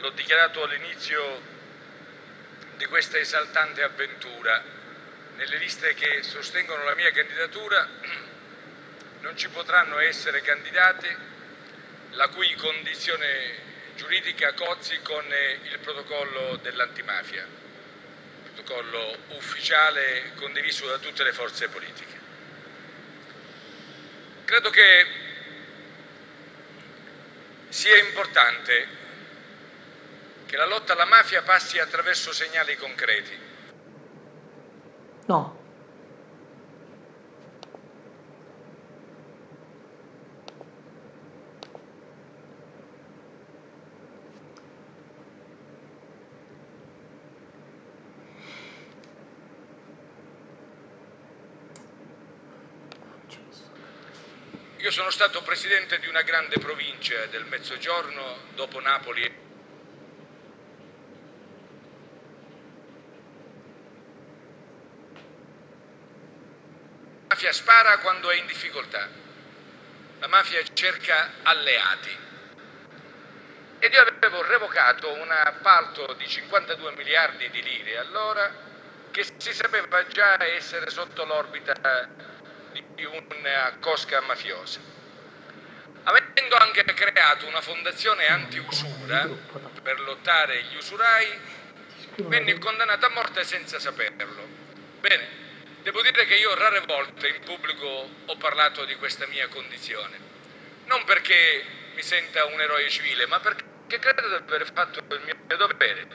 l'ho dichiarato all'inizio di questa esaltante avventura, nelle liste che sostengono la mia candidatura non ci potranno essere candidati la cui condizione giuridica cozzi con il protocollo dell'antimafia, protocollo ufficiale condiviso da tutte le forze politiche. Credo che sia importante che la lotta alla mafia passi attraverso segnali concreti. No. Io sono stato presidente di una grande provincia del Mezzogiorno dopo Napoli mafia spara quando è in difficoltà, la mafia cerca alleati. Ed io avevo revocato un appalto di 52 miliardi di lire allora che si sapeva già essere sotto l'orbita di una cosca mafiosa. Avendo anche creato una fondazione anti-usura per lottare gli usurai, venne condannato a morte senza saperlo. Bene, Devo dire che io rare volte in pubblico ho parlato di questa mia condizione, non perché mi senta un eroe civile, ma perché credo di aver fatto il mio dovere.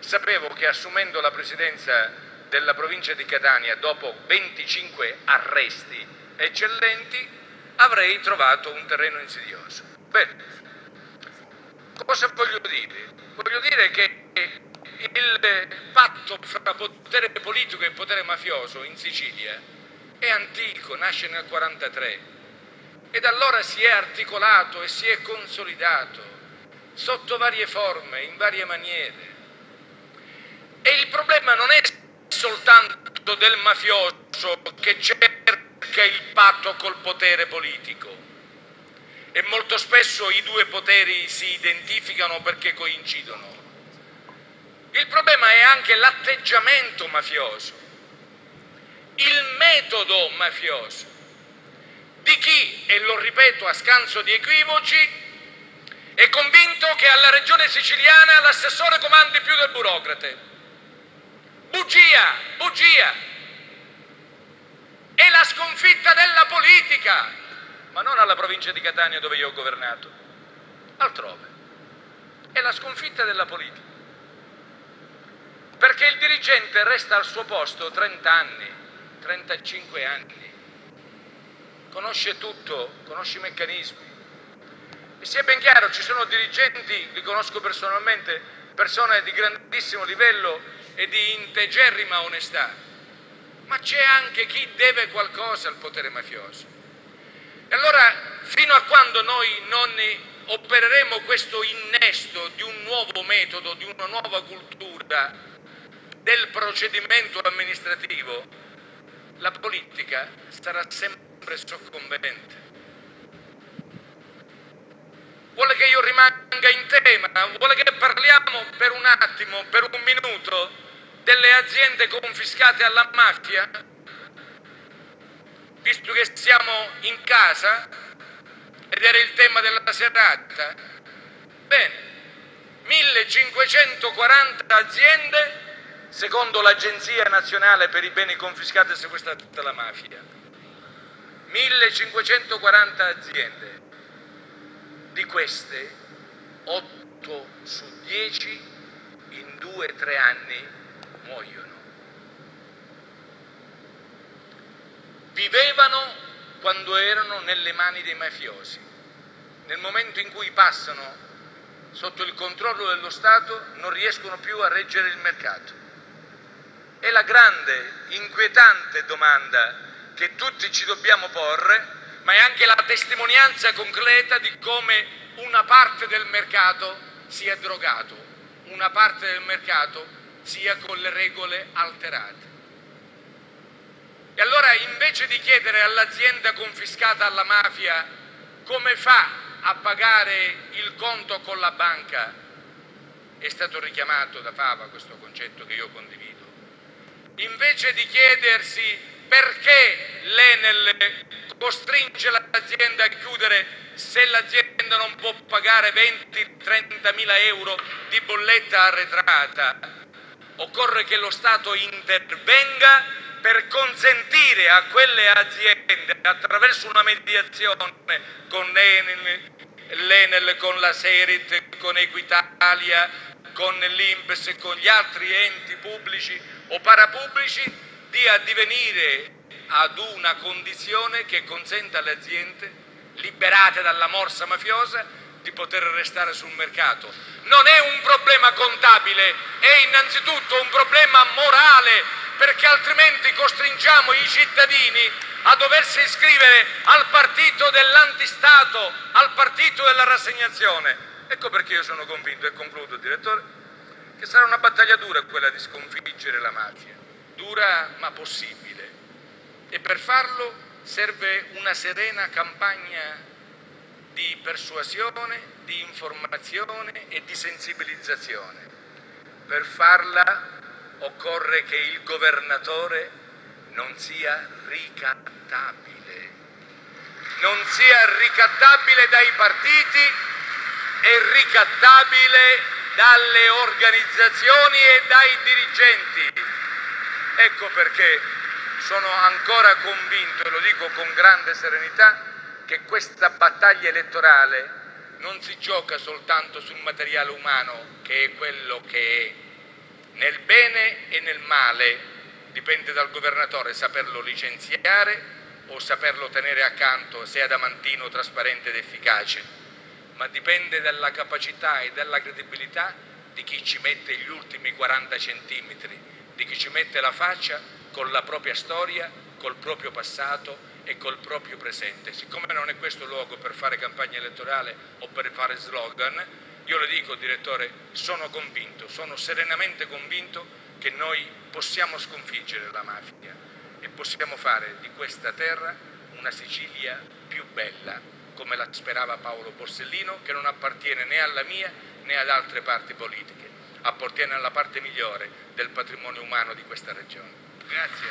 Sapevo che assumendo la presidenza della provincia di Catania dopo 25 arresti eccellenti avrei trovato un terreno insidioso. Bene, cosa voglio dire? Voglio dire che il patto fra potere politico e potere mafioso in Sicilia è antico, nasce nel 1943 e da allora si è articolato e si è consolidato sotto varie forme, in varie maniere. E il problema non è soltanto del mafioso che cerca il patto col potere politico. E molto spesso i due poteri si identificano perché coincidono il problema è anche l'atteggiamento mafioso, il metodo mafioso di chi, e lo ripeto a scanso di equivoci, è convinto che alla regione siciliana l'assessore comandi più del burocrate. Bugia, bugia. È la sconfitta della politica, ma non alla provincia di Catania dove io ho governato, altrove. È la sconfitta della politica perché il dirigente resta al suo posto 30 anni, 35 anni, conosce tutto, conosce i meccanismi. E sia ben chiaro, ci sono dirigenti, li conosco personalmente, persone di grandissimo livello e di integerrima onestà, ma c'è anche chi deve qualcosa al potere mafioso. E allora, fino a quando noi non opereremo questo innesto di un nuovo metodo, di una nuova cultura, del procedimento amministrativo, la politica sarà sempre soccombente. Vuole che io rimanga in tema, vuole che parliamo per un attimo, per un minuto, delle aziende confiscate alla mafia? Visto che siamo in casa ed era il tema della serata. Bene, 1540 aziende secondo l'Agenzia Nazionale per i Beni Confiscati e Sequestrati dalla Mafia. 1540 aziende. Di queste 8 su 10 in 2-3 anni muoiono. Vivevano quando erano nelle mani dei mafiosi. Nel momento in cui passano sotto il controllo dello Stato non riescono più a reggere il mercato. È la grande, inquietante domanda che tutti ci dobbiamo porre, ma è anche la testimonianza concreta di come una parte del mercato sia drogato, una parte del mercato sia con le regole alterate. E allora invece di chiedere all'azienda confiscata alla mafia come fa a pagare il conto con la banca è stato richiamato da Fava questo concetto che io condivido. Invece di chiedersi perché l'Enel costringe l'azienda a chiudere se l'azienda non può pagare 20-30 mila euro di bolletta arretrata, occorre che lo Stato intervenga per consentire a quelle aziende, attraverso una mediazione con l'Enel, con la Serit, con Equitalia, con l'Inps e con gli altri enti pubblici o parapubblici, di addivenire ad una condizione che consenta alle aziende liberate dalla morsa mafiosa di poter restare sul mercato. Non è un problema contabile, è innanzitutto un problema morale, perché altrimenti costringiamo i cittadini a doversi iscrivere al partito dell'antistato, al partito della rassegnazione. Ecco perché io sono convinto, e concludo direttore, che sarà una battaglia dura quella di sconfiggere la mafia, dura ma possibile. E per farlo serve una serena campagna di persuasione, di informazione e di sensibilizzazione. Per farla occorre che il governatore non sia ricattabile, non sia ricattabile dai partiti e ricattabile dalle organizzazioni e dai dirigenti. Ecco perché sono ancora convinto, e lo dico con grande serenità, che questa battaglia elettorale non si gioca soltanto sul materiale umano, che è quello che è. Nel bene e nel male dipende dal governatore saperlo licenziare o saperlo tenere accanto se adamantino, trasparente ed efficace, ma dipende dalla capacità e dalla credibilità di chi ci mette gli ultimi 40 centimetri, di chi ci mette la faccia con la propria storia, col proprio passato e col proprio presente. Siccome non è questo luogo per fare campagna elettorale o per fare slogan, io le dico, direttore, sono convinto, sono serenamente convinto che noi possiamo sconfiggere la mafia e possiamo fare di questa terra una Sicilia più bella, come la sperava Paolo Borsellino, che non appartiene né alla mia né ad altre parti politiche, appartiene alla parte migliore del patrimonio umano di questa regione. Grazie.